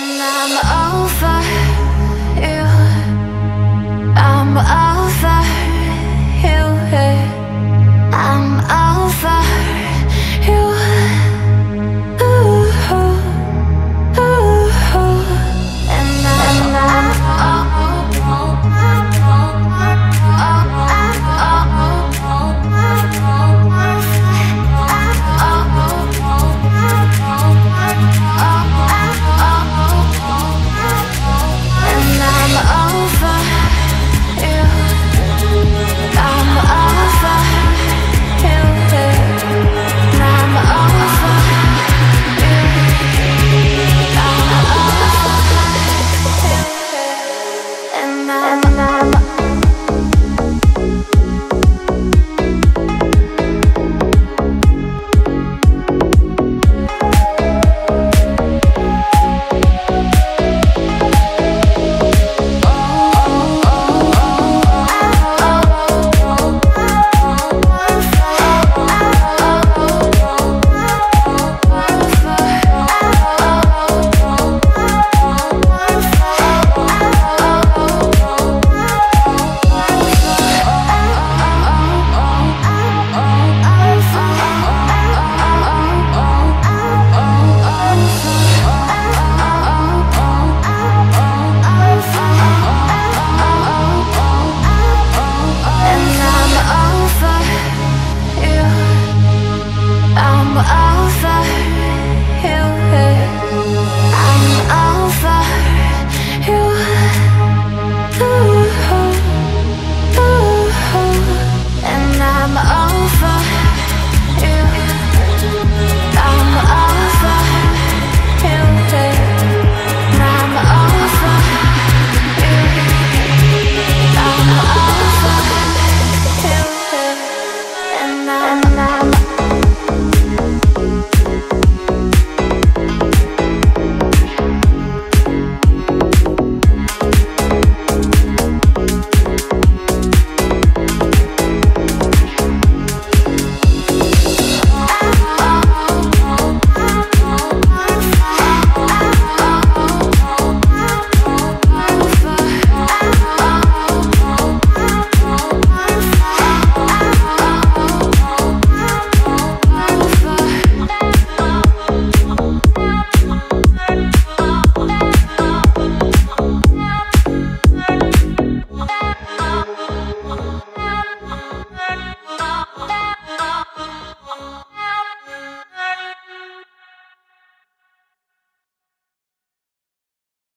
And I'm over.